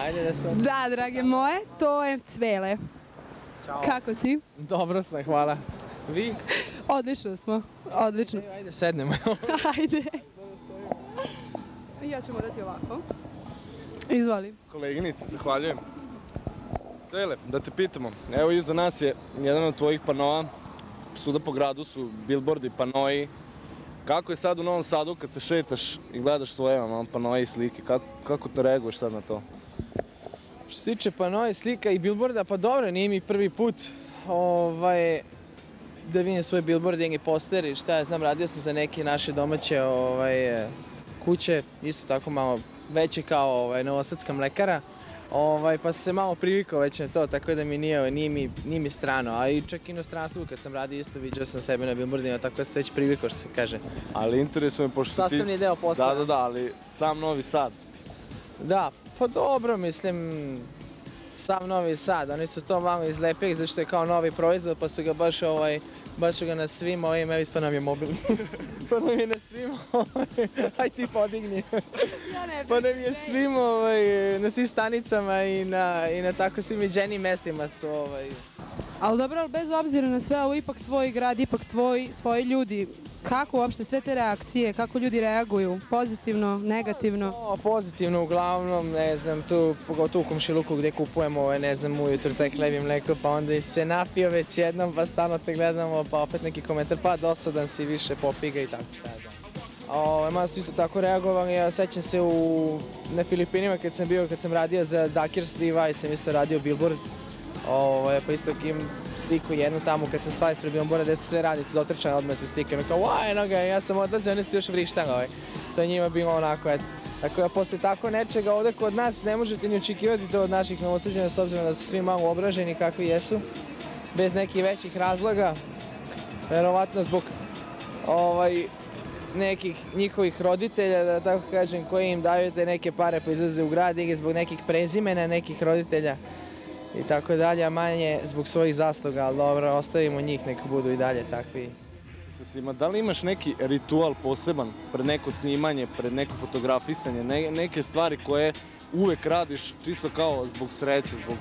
Ajde da se... Da, drage moje, to je Cvele. Ćao. Kako si? Dobro sam, hvala. Vi? Odlično smo, odlično. Ajde, sednemo. Ajde. Ja ću morati ovako. Izvoli. Koleginice, zahvaljujem. Cele, da te pitamo, evo iza nas je jedan od tvojih panoa, suda po gradu su billboardi, panoi. Kako je sad u Novom Sadu kad se šetaš i gledaš svoje panoje i slike, kako, kako te reaguješ sad na to? Što se tiče panoje, slika i bilborda, pa dobro, nije mi prvi put ovaj, da vidim svoj billboarding i posteri, šta ja znam, radio sam za neke naše domaće ovaj, kuće, isto tako malo veće kao ovaj, Novosadska mlekara. Ovaj, pa se malo privikao već na to, tako da mi nije, nije, mi, nije mi strano. A i čak inostranstvu kad sam radio isto vidio sam sebe na billboardima, tako da se već privikao što se kaže. Ali interesuje me, pošto ti... Sastavni deo posla. Da, da, da, ali sam Novi Sad. Da, pa dobro, mislim, sam Novi Sad, oni su to malo izlepili zašto je kao novi proizvod, pa su ga baš ovaj, baš ga na svim ovim, evo ispa nam je mobil, pa nam je na svim, ovaj, aj ti podigni, pa nam je svim, ovaj, na svim stanicama i na, i na tako svim viđenim mestima su, ovaj, Ali dobro, ali bez obzira na sve ovo, ipak tvoj grad, ipak tvoj, tvoji ljudi. Kako uopšte sve te reakcije, kako ljudi reaguju? Pozitivno, negativno? O, pozitivno uglavnom, ne znam, tu, pogotovo u komšiluku gde kupujemo, ne znam, ujutru taj hleb i mleko, pa onda se napio već jednom, pa stalno te gledamo, pa opet neki komentar, pa dosadan si više popiga i tako, šta ja znam. O, malo su isto tako reagovali, ja sećam se u, na Filipinima kad sam bio, kad sam radio za Dakers Levi, sam isto radio billboard, Ovo, pa isto kim sliku jednu tamo kad sam stao ispred billboarda gde su sve radnici dotrčane odmah se slikaju. Kao, wow, eno ga, ja sam odlazio, oni su još vrištali. Ovaj. To je njima bilo onako, eto. Tako da posle tako nečega ovde kod nas ne možete ni očekivati to od naših novosađana s obzirom da su svi malo obraženi kakvi jesu. Bez nekih većih razloga. Verovatno zbog ovaj, nekih njihovih roditelja, da tako kažem, koji im daju te neke pare pa izlaze u grad ili zbog nekih prezimena nekih roditelja i tako dalje, a manje zbog svojih zasluga, ali dobro, ostavimo njih, neka budu i dalje takvi. Sa svima, da li imaš neki ritual poseban pred neko snimanje, pred neko fotografisanje, ne, neke stvari koje uvek radiš čisto kao zbog sreće, zbog...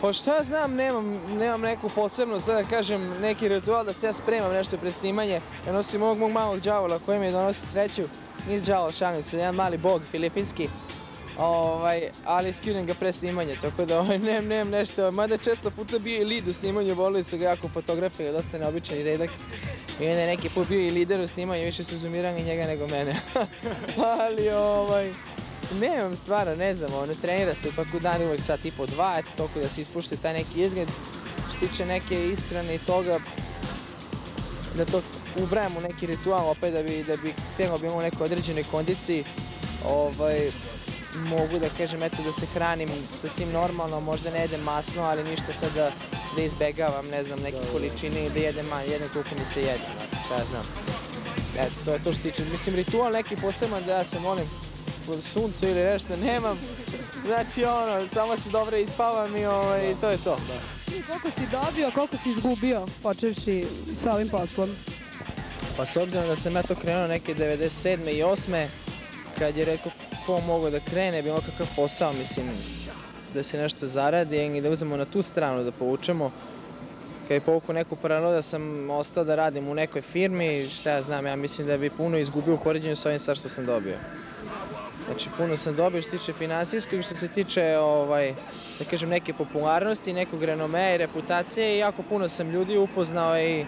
Pa šta ja znam, nemam, nemam neku posebnu, sad da kažem, neki ritual da se ja spremam nešto pred snimanje. Ja nosim ovog mog malog džavola koji mi donosi sreću. Nije džavol, šalim se, jedan mali bog filipinski. Ovaj, ali skinem ga pre snimanja, tako da ovaj, nemam, nemam nešto, mada često puta bio i lead u snimanju, volili su ga jako fotografe, dosta neobičan i redak. I onda je neki put bio i lider u snimanju, više su zoomirali njega nego mene. ali ovaj, nemam stvarno, ne znam, ono, trenira se ipak u dan uvek sat i po dva, eto, toliko da se ispušte taj neki izgled. Što tiče neke ishrane i toga, da to ubrajam u neki ritual opet da bi, da bi htjelo bi imao nekoj određenoj kondiciji. Ovaj, mogu da kažem eto da se hranim sa svim normalno, možda ne jedem masno, ali ništa sad da, da izbegavam, ne znam, neke količine i da jedem manje, jedem koliko mi se jede, znači, šta ja znam. Eto, to je to što tiče. Mislim, ritual neki poseban da ja se molim po suncu ili nešto nemam. Znači, ono, samo se dobro ispavam i ovaj, to je to. I koliko si dobio, koliko si izgubio, počevši sa ovim poslom? Pa s obzirom da sam ja to krenuo neke 97. i 8. kad je rekao ko mogu da krene, bilo kakav posao, mislim, da se nešto zaradi i da uzmemo na tu stranu da povučemo. Kad je povukao neku paralelu da sam ostao da radim u nekoj firmi, šta ja znam, ja mislim da bi puno izgubio u poređenju sa ovim sad što sam dobio. Znači, puno sam dobio što se tiče finansijskog što se tiče, ovaj, da kažem, neke popularnosti, nekog renomea i reputacije i jako puno sam ljudi upoznao i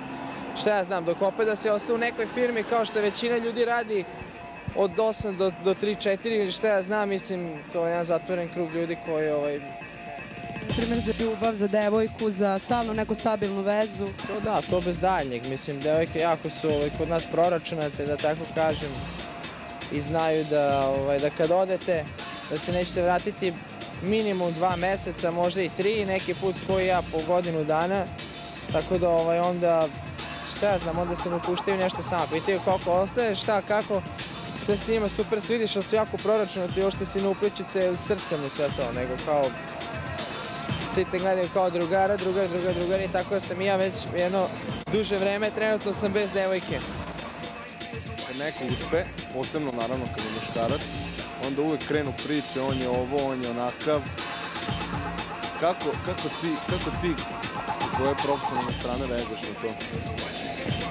šta ja znam, dok opet da se ostao u nekoj firmi kao što većina ljudi radi od 8 do, do 3, 4 ili šta ja znam, mislim, to je jedan zatvoren krug ljudi koji, ovaj, Primjer za ljubav, za devojku, za stalno neku stabilnu vezu. to da, to bez daljnjeg, mislim, devojke jako su ovaj, kod nas proračunate, da tako kažem, i znaju da, ovaj, da kad odete, da se nećete vratiti minimum dva meseca, možda i tri, neki put koji ja po godinu dana, tako da ovaj, onda, šta ja znam, onda se ne upuštaju nešto samo, pitaju koliko ostaje, šta, kako, sve s njima super svidiš, ali su jako proračunati, još ti si ne upličice u sve to, nego kao svi te gledaju kao drugara, drugar, drugar, drugar i tako da sam i ja već jedno duže vreme, trenutno sam bez devojke. Kad neko uspe, posebno naravno kad je muškarac, onda uvek krenu priče, on je ovo, on je onakav. Kako, kako ti, kako ti sa tvoje profesionalne strane reaguješ na to?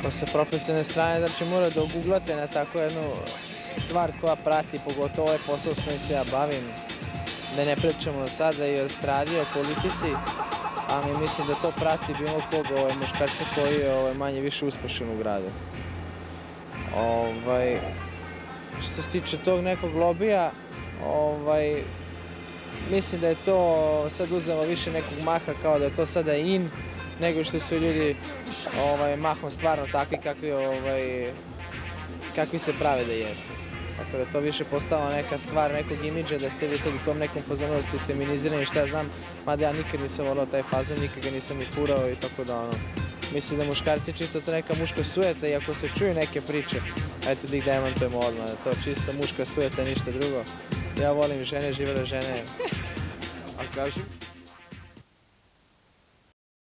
Pa sa profesionalne strane, znači mora da oguglate na tako jednu stvar koja prati, pogotovo ovaj posao s kojim se ja bavim. Da ne pričamo sada i o stradi, o politici, ali mislim da to prati bilo kog ovaj, muškarca koji je ovaj, manje više uspešan u gradu. Ovaj, što se tiče tog nekog lobija, ovaj, mislim da je to sad uzelo više nekog maha kao da je to sada in, nego što su ljudi ovaj, mahom stvarno takvi kakvi, ovaj, kakvi se prave da jesu. Tako da to više postala neka stvar nekog imidža, da ste vi sad u tom nekom fazonu da ste isfeminizirani, šta ja znam, mada ja nikad nisam volao taj fazon, nikad ga nisam ni furao i tako da ono, mislim da muškarci čisto to neka muška sujeta i ako se čuju neke priče, eto da ih demantujemo odmah, da to čisto muška sujeta, ništa drugo. Ja volim žene, živele žene, A kaži,